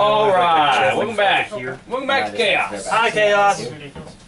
All right, Chilling welcome back. here. Welcome back to Chaos. Hi, Chaos.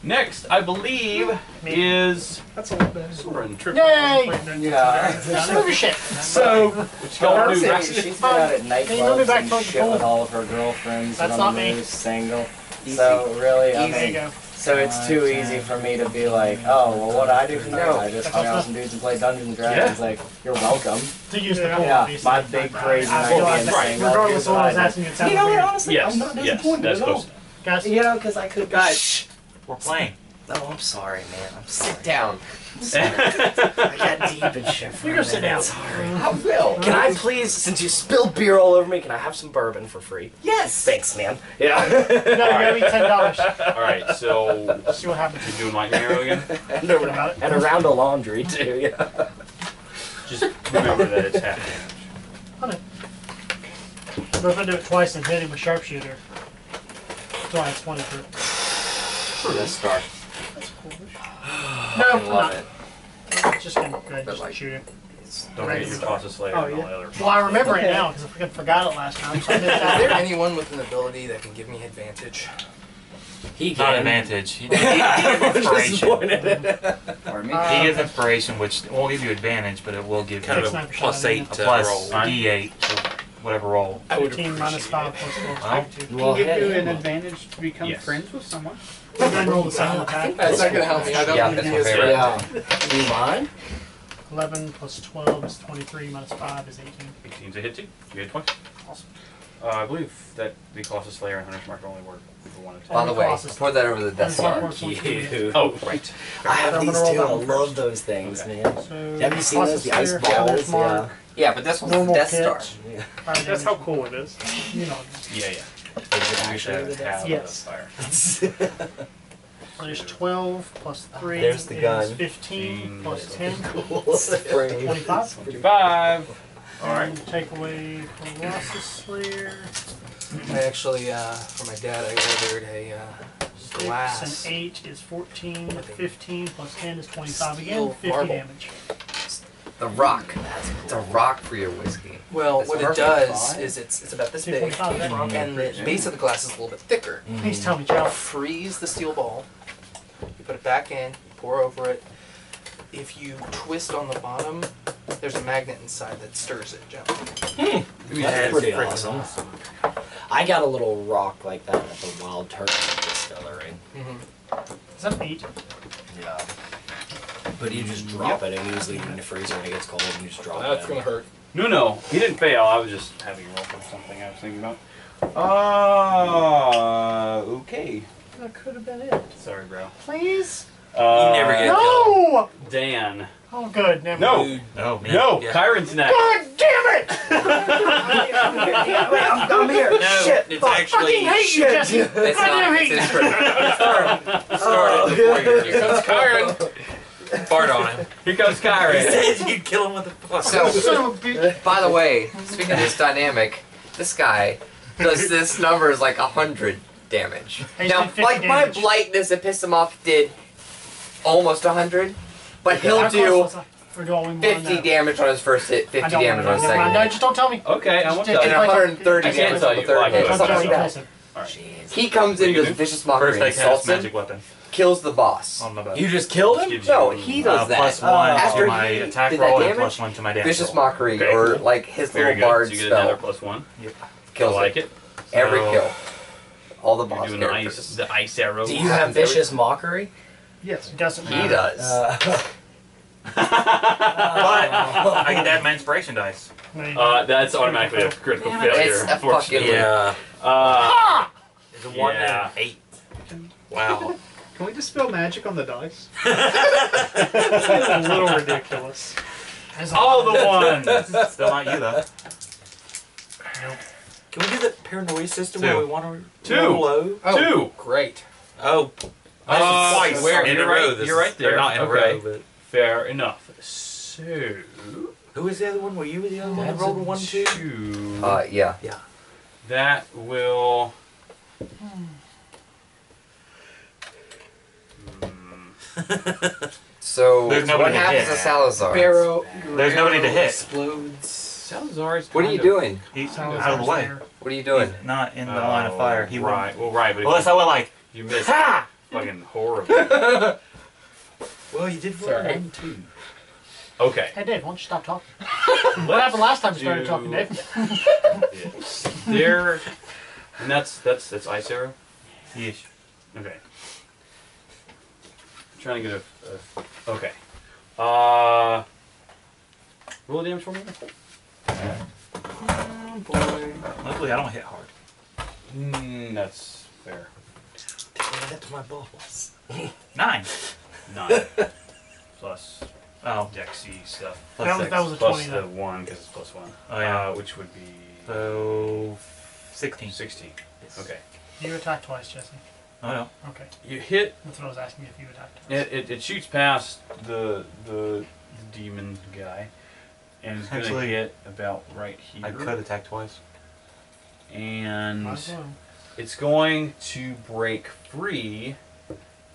Next, I believe, is That's a lot better. Soran. Yay! Yeah. Move your shit. So, what you gonna do, She's Rex? been out at Can you move me nightclubs back and towards the shit pool? with all of her girlfriends. That's and not the me. news, single. So really, I There you mean, go. So it's too easy for me to be like, oh, well, what do I do for no. I just hang out with some dudes and play Dungeons and Dragons. Like, you're welcome. To use the Yeah. pool. Yeah, my big crazy I night feel being like that- single. Regardless of what I was I do. asking, it sounded You know what? Honestly, Yes, I'm not yes, disappointed that's at all. Guys, You know, because I could. Guys, We're playing. No, I'm sorry, man. I'm sorry. sit down. I got deep in shit. For You a go sit minute. down. Sorry. I will. Can I please, since you spilled beer all over me, can I have some bourbon for free? Yes. Thanks, man. Yeah. No, you gotta give me ten dollars. All right, so let's See what happens. you doing Lightning Arrow again? and, What a, about it? and a round of laundry too. Yeah. Just remember that it's half damage. But if I do it twice and hit him with sharpshooter, twice, twenty for. Let's start. No, I I'm love not. it. Just gonna go ahead and But just like- shoot him. Don't forget your Toss a Slayer Oh, and all yeah. the other. Well, I remember it now because I freaking forgot it last time. So I did Is there that. anyone with an ability that can give me advantage? He Not can. advantage. He, he, he gives inspiration. Pardon me? Uh, He gives inspiration, which won't give you advantage, but it will give Kind you of a a Sniper plus shot, eight yeah. to plus roll. D8, so whatever roll. I would Fifteen five it. plus four. Well, twenty-two. Well, give you him an advantage to become Yes. friends with someone. Then roll the second attack. That's not gonna help me. I don't Yeah, need that's to my use favorite. Yeah. Do you mind? Eleven plus twelve is twenty-three. Minus five is eighteen. 18's a hit too. You hit twice. Awesome. Uh, I believe that the Colossus Slayer and Hunter's Mark only work for one attack. By the way, Colossus. pour that over the Death Star. You. Oh, right. I have I'm these gonna roll too. I one love those things, Okay. man. So Have you seen those? The ice Colossus balls? Yeah. Yeah, but this one's the Death hit. Star. Yeah. fire That's how cool it is. You know. Yeah, yeah. Actually, the Have Yes. the fire. There's twelve plus three There's the is gun. fifteen plus ten. Cool. Frame. Twenty-five. Five. All right. And Take away Colossus Slayer. I actually, uh, for my dad, I ordered a uh, Six glass. and eight is 14. 15 plus 10 is 25 again. Steel 50 marble. damage. The rock. It's a rock for your whiskey. Well, It's what it does Five. is it's it's about this big, twenty-five, then. and the base of the glass is a little bit thicker. Mm-hmm. Please tell me, You Joe. freeze the steel ball. You put it back in. You pour over it. If you twist on the bottom, there's a magnet inside that stirs it gently. Hmm. That's pretty awesome. I got a little rock like that at the Wild Turkey Distillery. Mm-hmm. Is that eight? Yeah. But you just drop it and you just leave it in the freezer and it gets cold and you just drop it. That's it. gonna hurt. No, no, he didn't fail. I was just having a roll for something I was thinking about. Uh, okay. That could have been it. Sorry, bro. Please? Uh, You never get- No! Dan. Oh, good. Never No. mind. Oh, me. No, Yeah. Kairon's next. God damn it! Wait, I'm, I'm here. No, Shit. it's fuck. actually. Fucking hate you, Jesse. It's Goddamn not. hate It's you. his It started, it started before you. Here comes Kairon. Fart on him. Here comes Kairon. said you'd kill him with a fuck. So, Son of a bitch. by the way, speaking of this dynamic, this guy does this number is like a hundred damage. Now, did 50 like my damage. blightness that pissed him off did almost a hundred, but he'll How close do I? We're going more than 50 damage on his first hit, 50 damage on his second Never mind. No, just don't tell me. Okay, I won't tell and you. take- 130 I can't damage tell on the you. third hit. Something like that. Jeez. He comes in, What do does vicious mockery, First I cast insults him, magic weapon kills the boss. on my bow. You just killed him? Gives No, you- he does uh, that. plus one After to my he attack did that roll and damage, plus one to my damage Vicious roll. mockery, Okay, or like his Very little good. bard So you get another spell, plus one. kills I like it. it. Every kill. All the You're boss doing the ice, characters. the ice arrow. Do you have vicious mockery? Yes. It doesn't He does. Uh, But I can add my inspiration dice. No, you Uh, don't. that's automatically a critical Damn it. failure. It's a unfortunately. fucking- Yeah. Uh, It's a one Yeah. and an eight. Wow. Can we just dispel magic on the dice? It's a little ridiculous. As all the ones. Still not you though. Can we do the paranoia system Two. where we want to Two. roll low? Oh, Two. great. Oh. Uh, twice. where- in you're a row. right- This you're right there. They're not in Okay. a row, but. Fair enough. So. Who was the other one? Were you the other one that rolled a a one, two? two. Uh, yeah. that will. So, There's what nobody to happens hit. to Salazar? Barrow. The's nobody to hit. Explodes. Salazar's What are kind you of- doing? He's Salazar's out of the way. there. What are you doing? He's not in the line of oh, fire. He Oh, right. Well, right, but Well, if that's how I like. you, you missed Ha! fucking horribly. Well, you did Sorry. one too. Okay. Hey Dave, why don't you stop talking? what happened last time you started talking, Dave? Yes. There, and that's that's that's ice arrow. Yeesh. Okay. Trying to get a, a okay. Uh, roll the damage for me. Oh boy. Luckily, I don't hit hard. Mm, that's fair. That's my balls. Nine. Nine plus Oh, Dexy stuff. plus That was- six. that was a Plus 20 the then. one because it's plus one. Oh, yeah. Uh, which would be So, sixteen. sixteen. Okay. You attacked twice, Jesse. Oh know. Okay, You hit that's what I was asking if you attacked twice. it. It, it shoots past the the demon guy, and it's gonna Actually, hit about right here. I could attack twice. and Might as well. it's going to break free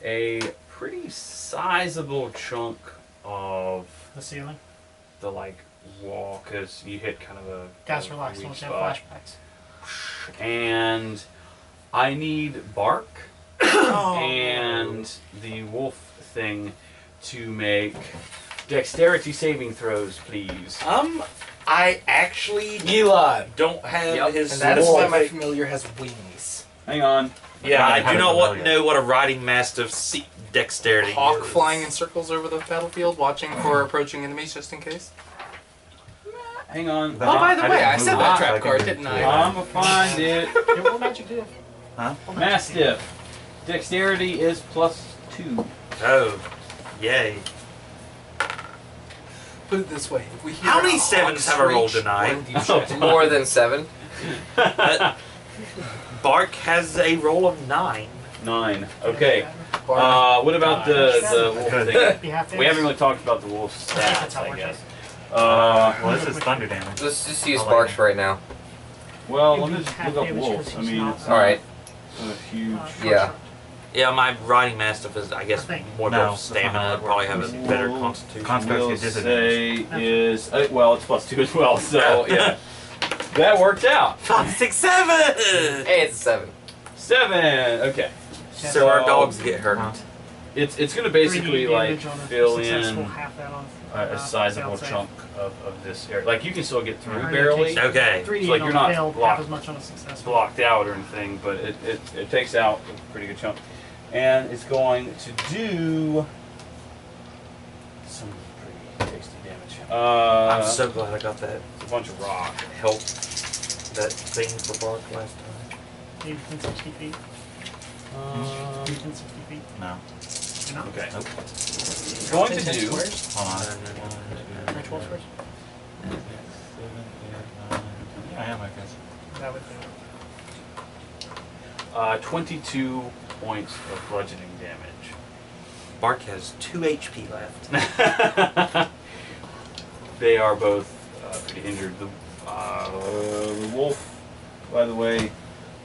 a pretty sizable chunk of The ceiling. the like wall because you hit kind of a Guys, a relax. weak Don't have spot. flashbacks. and I need bark. And the wolf thing to make dexterity saving throws, please. Um, I actually Eli. don't have Yep, his. And that is why my familiar has wings. Hang on. Yeah, I I do not want, know what a riding mastiff se- dexterity Hawk is. flying in circles over the battlefield, watching for approaching enemies just in case. Hang on. Oh, by the I way, I said that trap card, didn't too. I? I'm gonna find it. Yeah, what magic do you have? Huh? Mastiff. Dexterity is plus two. Oh, yay. Put it this way: if we hear How many a sevens hawk have I rolled screech, tonight? when do you shut? More than seven. Bark has a roll of nine. Nine. Okay. Uh, what about the the wolf thing? Be We haven't really talked about the wolf That's stats, I guess. Uh, well, this is thunder damage. Let's just use I'll sparks right now. well, let me just look up damage wolf. 'cause I he's mean, not- All right. a huge. Uh, Yeah. Yeah, my riding mastiff is, I guess, I more No, of stamina. it I'd probably have a better Wolf constitution. Constitution. Will say is uh, well, it's plus two as well. So yeah, that worked out. Five, six, seven. Hey, it's a seven. Seven. Okay. So our dogs get hurt. Huh? It's it's gonna basically like a fill in half that on a, uh, a sizable chunk of, of this area. Like you can still get through barely. okay. Okay. 3D It's like on you're a not failed, half blocked. as much on a successful. blocked out or anything, but it, it, it takes out a pretty good chunk. And it's going to do some pretty tasty damage. Uh, I'm so glad I got that it's a bunch of rock. help, that thing for Bark last time. You within 60 feet. You within 60 feet. No. You're okay. Nope. It's going to do. squares? Hold on. Or 12 squares? Yeah, I am, I guess. That would do it. Uh, 22 points of bludgeoning damage. Bark has two HP left. they are both uh, pretty injured. The, uh, the wolf, by the way,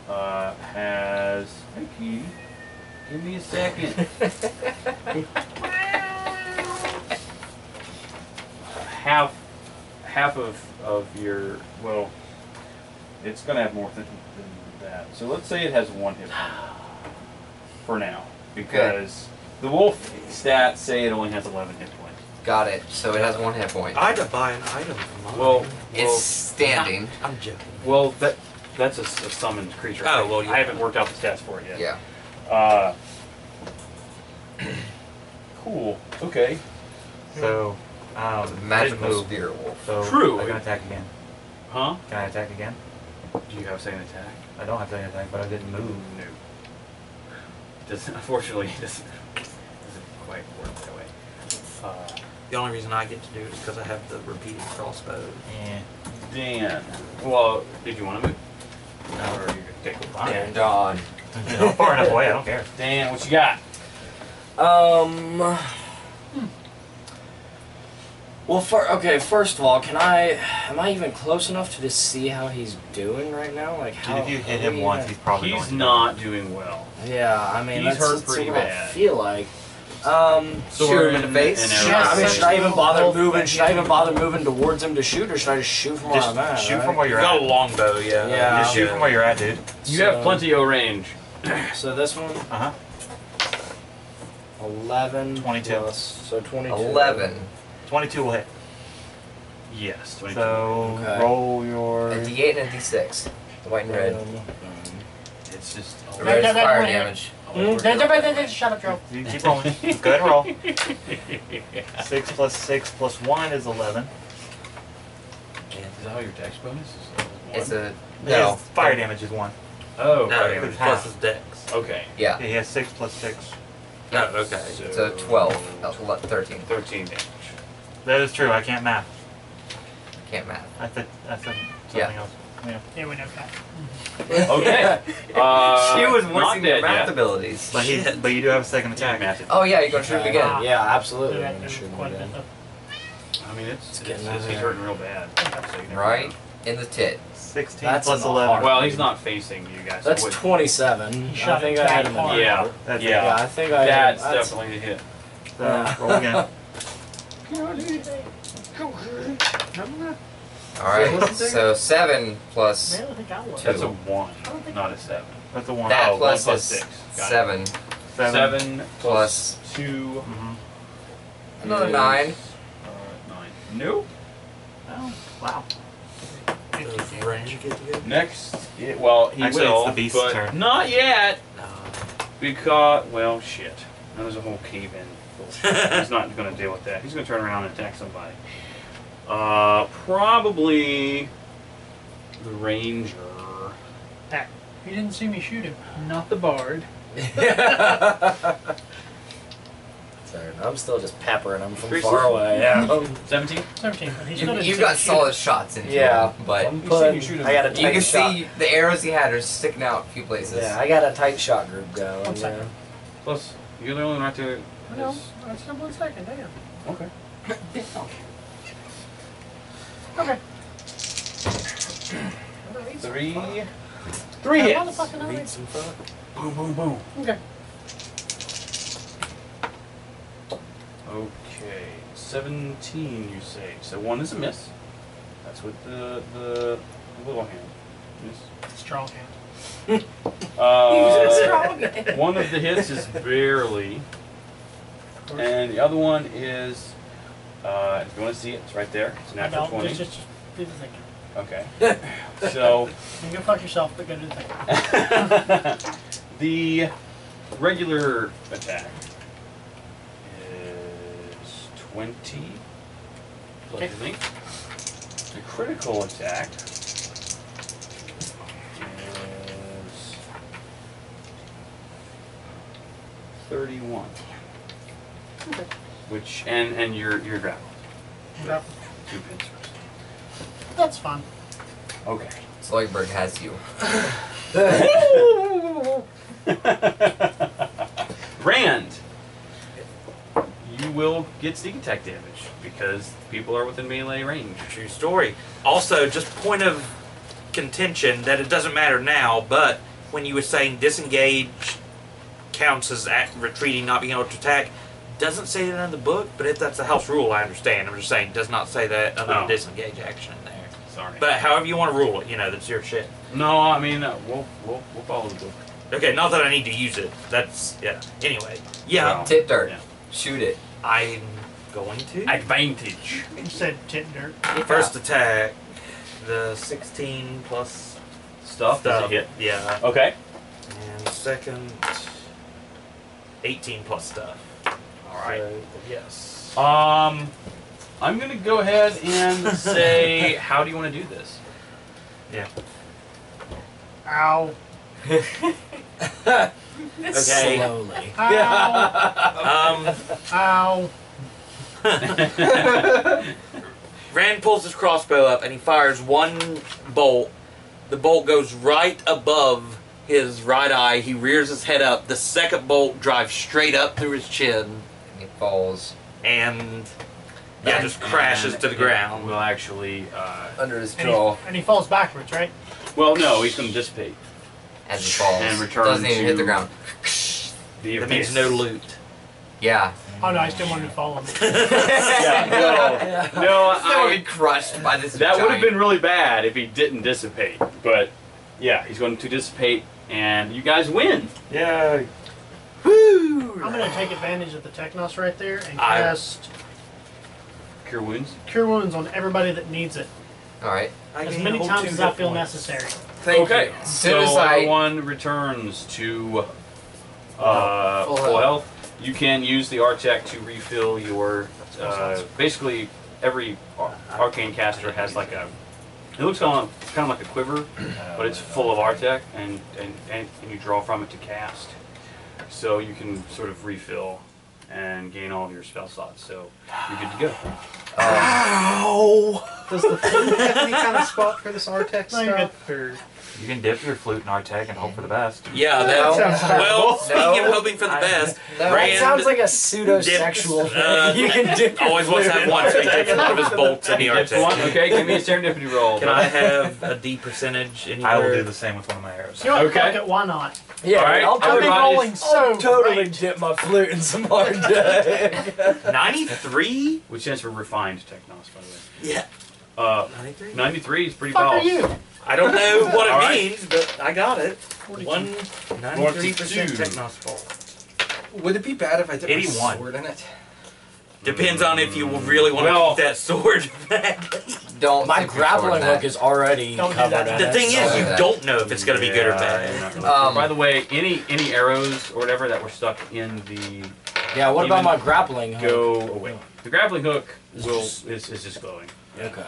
uh, has. Thank you. Give me a second. half, half of of your well, it's gonna have more than that. So let's say it has one hit point for now, because the wolf stats say it only has 11 hit points. Got it. So it has one hit point. I had to buy an item for mine. Well, It's well, standing. I'm joking. well, that that's a, s- a summoned creature. Oh, well, yeah. I haven't worked out the stats for it yet. Yeah. Uh, cool. Okay. So, um, Magical move. spear wolf. So True. I can attack again. Huh? Can I attack again? Do you have second attack? I don't have to attack, but I didn't move. No. Doesn't unfortunately it doesn't doesn't quite work that way. Uh, The only reason I get to do it is because I have the repeated crossbow. Yeah. Dan. Well, did you want to move? No. Or you cool. Fine. And Dawn. I'm far enough away. I don't care. Dan, what you got? Um. Well, for, okay. First of all, can I? Am I even close enough to just see how he's doing right now? Like Dude, how? if you hit him he once, even- he's probably going He's to not doing well. Yeah, I mean He's that's, hurt that's pretty what I bad. feel like. Um, Shoot him in the face. and Yes. arrows. I mean, should I even bother moving? back Should I even bother moving towards him to shoot, or should I just shoot from where Just I'm at? shoot right? from where You you're got at. a longbow, yeah. Yeah. Just shoot from where you're at, dude. You So- have plenty of range. So this one, Uh huh. 11 22. plus, so 22. Eleven. 22 will hit. Yes, 22. So Okay. roll your. A D8 and a D6. The white and red. Um, it's just. The red is that- that fire one damage. Mm, Shut up, Joe. You keep rolling. Go ahead and roll. 6 plus 6 plus 1 is 11. Is that how your tax bonus is? It's a His no. fire damage is 1. Oh, No, fire it was damage. plus his dex. Okay. Yeah. He has 6 plus 6. No, okay. So 12. uh, ele- 13. 13 damage. That is true. I can't math. Can't math. I said, I said something Yeah. else. Yeah. Yeah, we know that. Okay. Uh, she was not voicing your dead math yet. abilities. But, he, but you do have a second Attack attack. Oh yeah, you're gonna shoot him again. Yeah, absolutely. Do I'm gonna shoot him quite a again. bit of- I mean, it's, it's, getting it's, out of he's there. hurting real bad. So you never Right know. in the tit. 16 That's plus in 11. Well, he's not facing you guys. That's what- 27. I shot think it I had him in hard. Yeah. That's Yeah. Yeah, I think I That's that's, definitely a hit. So, roll again. All right. So seven plus Man, I think I was. That's a one, don't a seven. That's a 1. that Oh, one plus plus his six. Got seven. Seven. Seven plus two. Mhm. Another is, nine. Uh, nine. Nope. Oh, wow. Does range get together? Next, it, well, he Actually, it's the beast's but turn. not yet, No. because well, shit. Now there's a whole cave in. bullshit. He's not going to deal with that. He's going to turn around and attack somebody. Uh, probably the ranger. You didn't see me shoot him. Not the bard. Sorry, I'm still just peppering him from Three, far six. away. Yeah. Seventeen. 17, he's You, still didn't you see got me shoot solid him. shots into Yeah. him, but I'm You see putting- me shoot him. I got a you tight can shot. see the arrows he had are sticking out a few places. Yeah, I got a tight shot group going. One yeah. Plus, you're the only one right there. No, that's not one second, damn. Okay. Okay. Three. Three Yeah, hits. motherfucking alright. Beats in front. Boom, boom, boom. Okay. Okay, 17 you say. So one is a miss. That's with the, the little hand. Miss. Strong hand. Uh, one of the hits is barely, and the other one is, uh, if you want to see it, it's right there. It's a natural No, 20. just, just, just do the thing. Okay. So You can fuck yourself, but go do the thing. the regular attack is 20 Okay. bludgeoning. The critical attack is 31. Okay. Which and and your your you're grappled. Okay. Two pincers. That's fun. Okay. Zoidberg has you. Rand, you will get sneak attack damage because people are within melee range. True story. Also, just point of contention that it doesn't matter now, but when you were saying disengage counts as act, retreating, not being able to attack, doesn't say that in the book, but if that's the house rule, I understand. I'm just saying, it does not say that under Oh. the disengage action in there. Sorry. But however you want to rule it, you know, that's your shit. no, I mean uh, we'll we'll we'll follow the book. Okay, not that I need to use it. That's, yeah. Anyway, yeah, Well, Tit dirt. yeah. Shoot it. I'm going to. Advantage. You said tit dirt. First attack, the 16 plus Stuff. Does stuff. it hit? Yeah. Okay. And second, 18 plus stuff. All right. So, yes. Um, I'm gonna go ahead and say, how do you want to do this? Yeah. Ow. Okay. Slowly. Ow. Um, Ow. Rand pulls his crossbow up and he fires one bolt. The bolt goes right above his right eye. He rears his head up. The second bolt drives straight up through his chin And he falls and yeah, just crashes to the ground. Will actually. Uh, under his And he, jaw and he falls backwards, right? well, no, he's gonna dissipate. as he falls. And return Doesn't even hit to- the ground. The That means no loot. Yeah. Oh no, I still wanted to follow me. yeah, no, no, That would I, be crushed by this. that would have giant- been really bad if he didn't dissipate. But yeah, he's going to dissipate, and you guys win. Yeah. I'm gonna take advantage of the Technos right there and I- cast Cure wounds. Cure Wounds on everybody that needs it. All right. I As gain many a times two as I hit feel points. necessary. Thank okay, you. As soon so as I everyone returns to uh, Full full, health. health. You can use the Artec to refill your. Uh, basically, every ar- arcane caster has like a. It looks kind of kind of like a quiver, but it's full of Artec, and, and, and, and you draw from it to cast. So you can sort of refill and gain all of your spell slots. So you're good to go. Ow! Does the flute have any kind of spot for this Artex No, stuff? Or You can dip your flute in Artec and hope for the best. Yeah, that. Sounds Well, terrible. speaking of hoping for the best, No. Rand That sounds like a pseudo-sexual dips, thing. uh, you can dip always wants to flute have one, so he dips one of his bolts in the That's one. Artec. Okay, give me a serendipity roll. Can I have a D percentage anywhere? I will do the same with one of my arrows. You know? Okay. It, why not? Yeah, All right, I'll, I've been everybody's- rolling so I'll totally great. dip my flute in some hard day. 93? Which stands for refined technos, by the way. Yeah. Uh, 93? 93 is pretty Fuck are you? I don't know what it All right. means, but I got it. 42. One ninety-three percent 42. technos Would it be bad if I did 81. my sword in it? Depends on if you really want to Well- keep that sword back. Don't. My dip your sword grappling hook is already Don't do covered that. The thing is, so- you don't know if it's going to be good or Yeah, bad. Not really Um. By the way, any any arrows or whatever that were stuck in the Yeah, what about Even my grappling hook? go away. The grappling hook will is, is just glowing. Okay.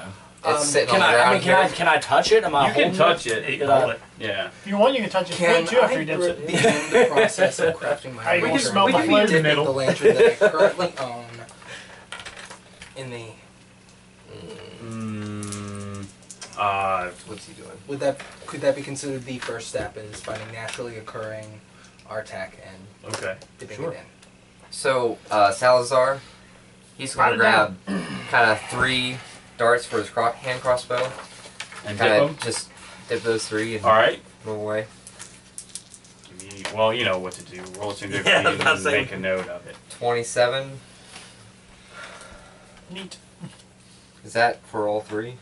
It's Um, sitting Can on the I? ground I mean, can I? Can I touch it? Am I You can holding touch You it. can Uh, hold it. Yeah. If you want, you can touch his Can too after I he dips it. begin the process of crafting my Hey, we can lantern? smell Would the you flame in the middle. the lantern that I currently own in the. Mm, uh, What's he doing? Would that could that be considered the first step is finding naturally occurring Artac and okay. dipping Sure. it in? So uh, Salazar, he's gonna it grab kind of three darts for his cro- hand crossbow. And Kind dip of 'em? just dip those three and All right. move away. Give me- Well, you know what to do. Roll a serendipity Yeah, I was about to and say. make a note of it. Twenty-seven. Neat. Is that for all three?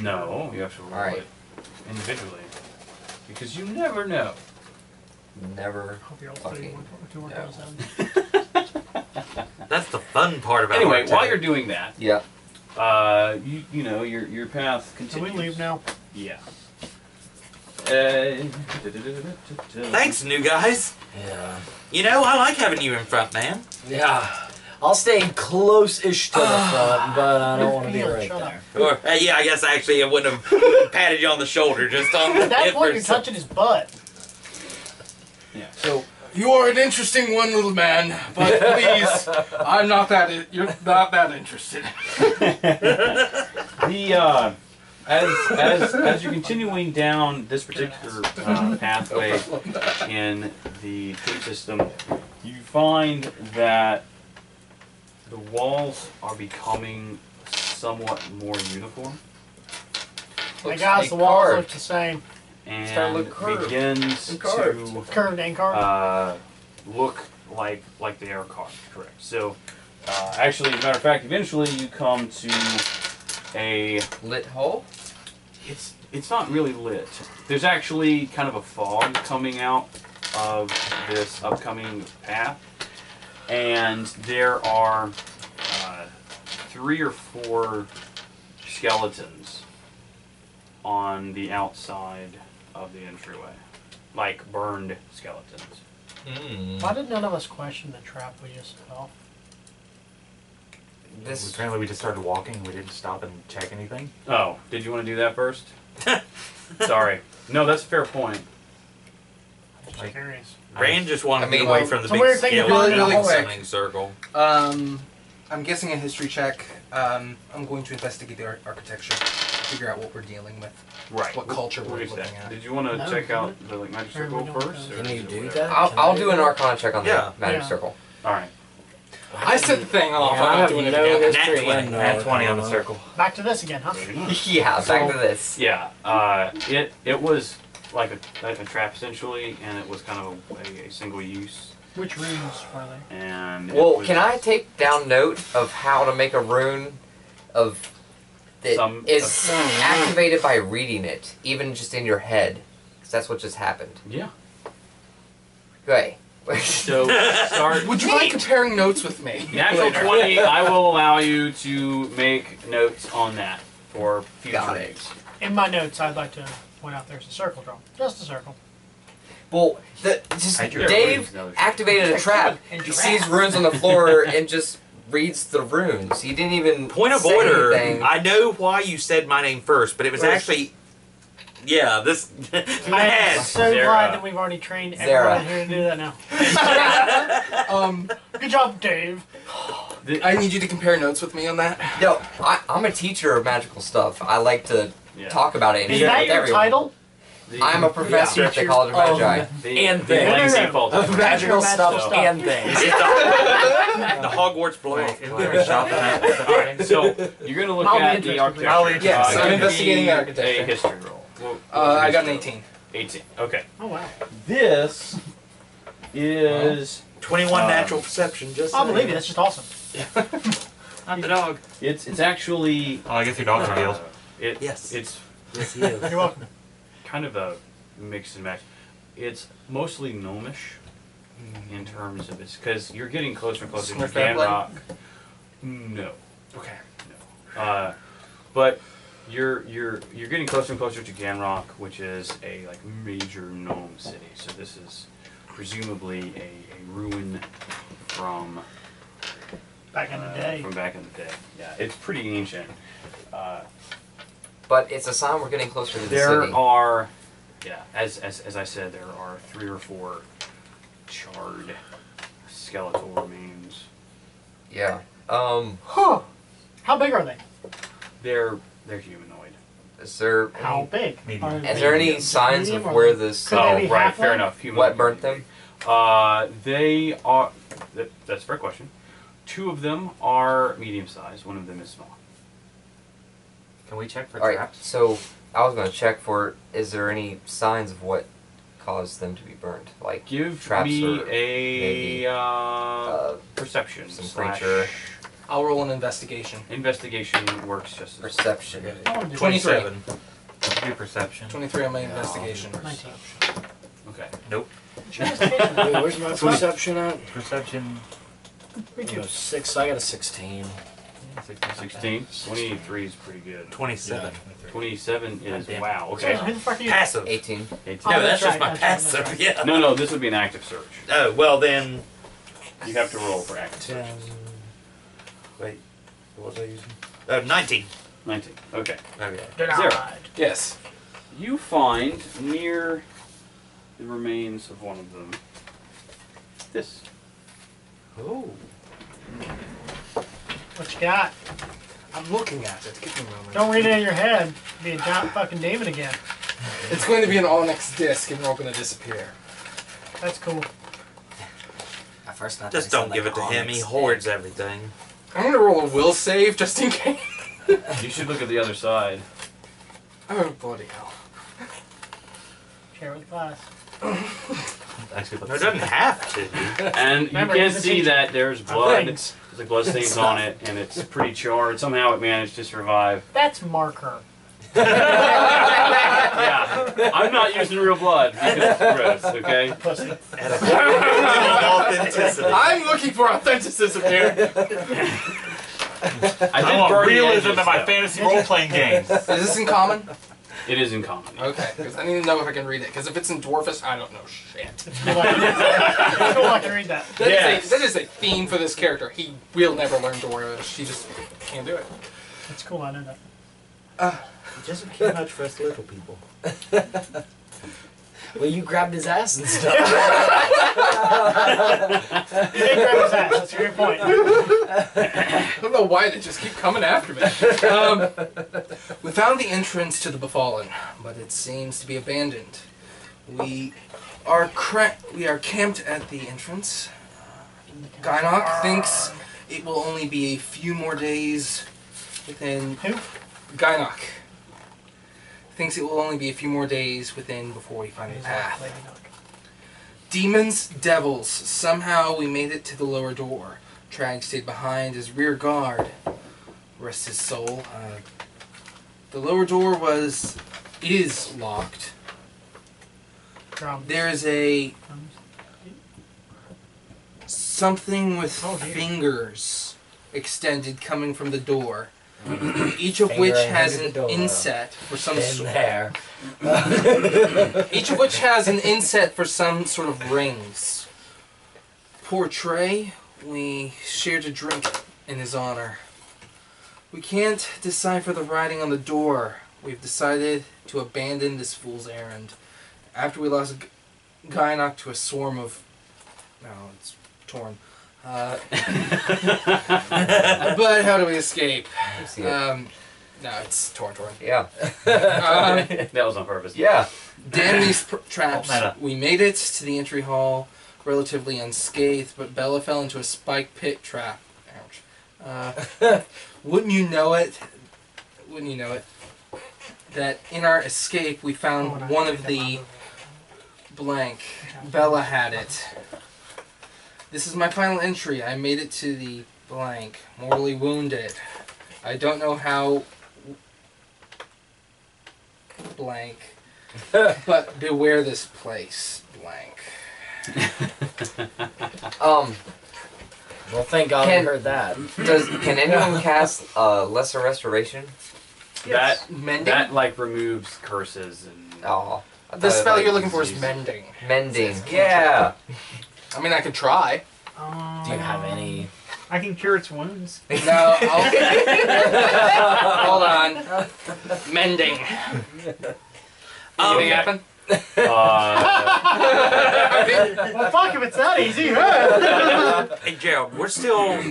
No, you have to roll All right. it individually because you never know. Never. Hope you're all Fucking three, one, two more no. times down. That's the fun part about Anyway, while you're doing that, Yeah. Uh, you you know your your path Can continues. we leave now? Yeah. Uh, Thanks, new guys. Yeah. You know, I like having you in front, man. Yeah. I'll stay close-ish to the front, but I don't want to be Ian, right there. Or, uh, yeah, I guess actually I wouldn't have patted you on the shoulder just on At that if point, or you're touching his butt. Yeah. So you are an interesting one, little man, but please, I'm not that. You're not that interested. The uh, as as as you're continuing down this particular uh, pathway in the food system, you find that the walls are becoming somewhat more uniform Hey Looks guys, the walls carved. look the same. Starting to and look curved begins and carved. to Curved and carved. uh, look like like they are carved. Correct. So, uh, actually, as a matter of fact, eventually you come to a Lit hole. it's it's not really lit. There's actually kind of a fog coming out of this upcoming path, and there are uh, three or four skeletons on the outside of the entryway, like burned skeletons. Why did none of us question the trap we just fell? This. Apparently, we just started walking. We didn't stop and check anything. Oh, did you want to do that first? Sorry. No, that's a fair point. I'm just Like- curious. Rand just wanted I to get away well, from the big weird thing to do in the hallway. swimming circle. Um, I'm guessing a history check. Um, I'm going to investigate the ar- architecture, figure out what we're dealing with. Right. What culture we're is looking that? at. Did you want to No, check do out it. the like magic Or we circle don't first? know. or Can is you it do whatever? that? I'll, Can I'll I do an arcana check on the magic Yeah. circle. All right. I set the thing off. Yeah, I I'm not have doing it no again. history Nat 20. in, uh, Add 20 on the Arcana. circle. Back to this again, huh? Yeah, back So- to this. Yeah, uh, it it was like a, like a trap essentially, and it was kind of a, a, a single use. Which runes were they? and it Well, was can I take down note of how to make a rune of that Some- is activated by reading it, even just in your head, because that's what just happened. Yeah. Okay. So start. Would you mind comparing notes with me? Natural later? twenty. I will allow you to make notes on that for future Got it. days. In my notes, I'd like to point out there's a circle drawn. Just a circle. well, the, just I drew Dave runes, that activated a trap. And He giraffe. sees runes on the floor and just reads the runes. He didn't even Point of say order. anything. I know why you said my name first, but it was First. actually. Yeah, this. I am so Zara. glad that we've already trained Zara. everyone here to do that now. Um, Good job, Dave. I need you to compare notes with me on that. No, I, I'm a teacher of magical stuff. I like to Yeah. talk about it and Is that with your everyone. title? The- I'm a professor at the Teacher College of of- Magi. the, And the things. Of magical Magical stuff stuff. and things. It's the, the Hogwarts blow. Alright, so you're gonna look I'll be at the interested. architecture. I'll be- yes, Uh, I'm give investigating me architecture. A history roll. What- what Uh, was I got an 18. 18. Okay. Oh wow. This is 21 Uh, natural perception, just I'll believe saying. you. That's just awesome. I'm the dog. it's it's actually Oh, I guess your dogs are deals. uh, it, Yes. it's Yes, he is. You're welcome. Kind of a mix and match. It's mostly gnomish in terms of its because you're getting closer and closer to? Ganrock. No, Okay. No. Uh, but you're you're you're getting closer and closer to Ganrock, which is a like major gnome city. So this is presumably a, a ruin from Back in the uh, day. from back in the day. Yeah, it's pretty ancient. Uh, But it's a sign we're getting closer to the There city. are, yeah, as, as, as I said, there are three or four charred skeletal remains. Yeah. Um. Huh. How big are they? They're they're humanoid. Is there How big? Medium. Are is they there any medium signs of or- where this? Could they oh, be right, fair halfling? enough. Humanoid. What burnt them? Uh, they are. That, that's a fair question. Two of them are medium sized. One of them is small. Can we check for All right. traps? So I was gonna check for. Is there any signs of what caused them to be burned? Like Give Traps me or a maybe, uh, uh, perception. some slash creature. I'll roll an investigation. Investigation works just as perception. I wanna do 27. Do perception. 23 on my investigation. 19. Okay. Wait, where's my perception at? Perception. Me too. Oh, six. I got a sixteen. 16. 23 is pretty good. 27. 27 is Goddamn. wow. Okay. who the fuck are you? Passive. 18. 18. Oh, no, that's that's, just right, my that's right, passive. right. Yeah. No, no, this would be an active search. Oh, well then. You have to roll for active search. Ten. Wait. What was I using? Uh, 19. 19. Okay. Okay. Denied. Zero. Yes. You find near the remains of one of them this. Oh. What you got? I'm looking at it. Give me a moment. Don't read it in your head. Be a giant fucking David again. It's going to be an onyx disc and we're all going to disappear. That's cool. At first, I thought Just don't give it to him. He onyx. hoards everything. I'm going to roll a will save just in case. You should look at the other side. Oh, bloody hell. Share with class. Actually, No, it doesn't have to. And Remember, you can he's a see that there's blood. Things. There's like blood stains on it, and it's pretty charred. Somehow it managed to survive. That's marker. Yeah, I'm not using real blood because it's gross. Okay. Pussy. Authenticity. I'm looking for authenticism here. I I did want burn the realism edges, in my though. fantasy role playing games. Is this in common? It is in common. Okay, because I need to know if I can read it. Because if it's in Dwarfish, I don't know shit. I can, it's cool I can read that. That is Yes. a, that is a theme for this character. He will never learn Dwarvish. He just can't do it. That's cool I know that. It doesn't care much for us little people. Well, you grabbed his ass and stuff. You did grab his ass. That's a great point. I don't know why they just keep coming after me. Um, we found the entrance to the Befallen, but it seems to be abandoned. We are cra- we are camped at the entrance. Gynok thinks it will only be a few more days within. Who? Gynok thinks it will only be a few more days within before we find the path. Demons, devils. Somehow we made it to the lower door. Trag stayed behind as rear guard. Rest his soul. Uh, the lower door was is locked. There is a something with Oh, fingers extended coming from the door. Each of which has an inset for some sort. there. Each of which has an inset for some sort of rings. Poor Trey, we shared a drink in his honor. We can't decipher the writing on the door. We've decided to abandon this fool's errand. After we lost G- Gynok to a swarm of. No, it's torn. Uh, but how do we escape? It. Um, no, it's torn, torn. Yeah. Um, that was on purpose. Yeah. Damn these pr- traps. Oh. We made it to the entry hall relatively unscathed, but Bella fell into a spike pit trap. Ouch. Uh, wouldn't you know it? Wouldn't you know it? That in our escape we Oh, found and I one think of the blank. Bella had it. This is my final entry. I made it to the blank. Mortally wounded. I don't know how. Blank. but beware this place. Blank. Um. Well, thank God Can- we heard that. Does can anyone cast uh, lesser restoration? That Mending? that like removes curses and Oh. The thought it, spell like, you're looking for is mending. Mending. Yeah. I mean, I could try. Um, Do you have any? I can cure its wounds. No, I'll. Hold on. Mending. Um, Anything happen? uh, well, fuck if it's that easy. huh? Hey Gerald, we're still.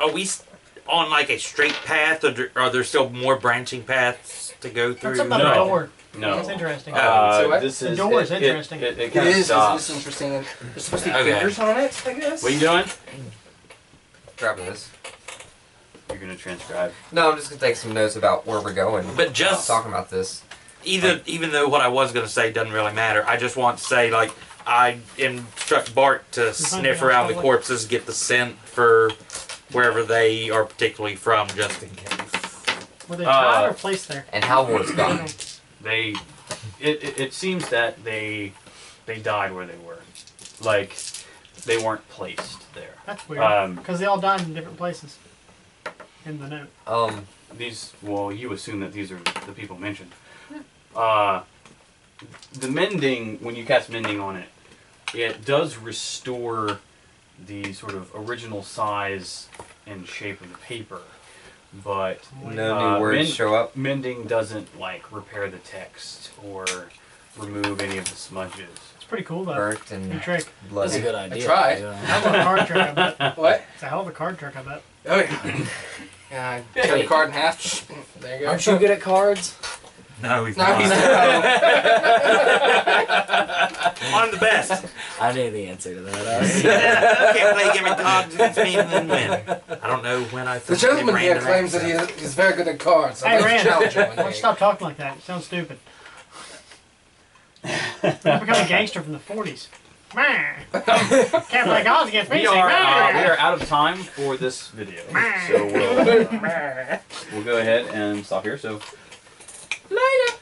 Are we s- on like a straight path, or do- are there still more branching paths to go through? What's up about No. the door? no. That's interesting. Uh, Uh, So what? this The is door is it, interesting. It, it, it It kind of is. stops. It's interesting. There's supposed to be Okay. fingers on it, I guess. What are you doing? Grabbing this. You're gonna transcribe. No, I'm just gonna take some notes about where we're going. But just talking about this. either, even though what I was gonna say doesn't really matter, I just want to say like I instruct Bart to sniff around the corpses, get the scent for wherever they are particularly from, just in case. Were they Uh, tied or placed there? And Halvor's gone. They, it, it, it seems that they, they died where they were, like, they weren't placed there. That's weird. Um, Because they all died in different places. In the note. Um. these well you assume that these are the people mentioned uh the mending when you cast mending on it it does restore the sort of original size and shape of the paper but No Uh, new words men- show up. mending doesn't like repair the text or remove any of the smudges It's pretty cool though. Burnt Good and trick. That's a good idea. tried. Yeah. Hell of a card trick, I bet. What? It's a hell of a card trick, I bet. Oh yeah. Yeah, I cut the card in half. There you go. Aren't you good at cards? No, he's No, not. he's I'm the best. I knew the answer to that. Can't play game of cards against me and then win. I don't know when I. The gentleman here claims that he is, he's very good at cards. So Hey, I'd like to Rand. challenge him Why one don't you day. stop talking like that? It sounds stupid. You're becoming a gangster from the 40s. Man. Can't play cards against me. we say, are uh, we are out of time for this video so we'll, uh, we'll go ahead and stop here so Later.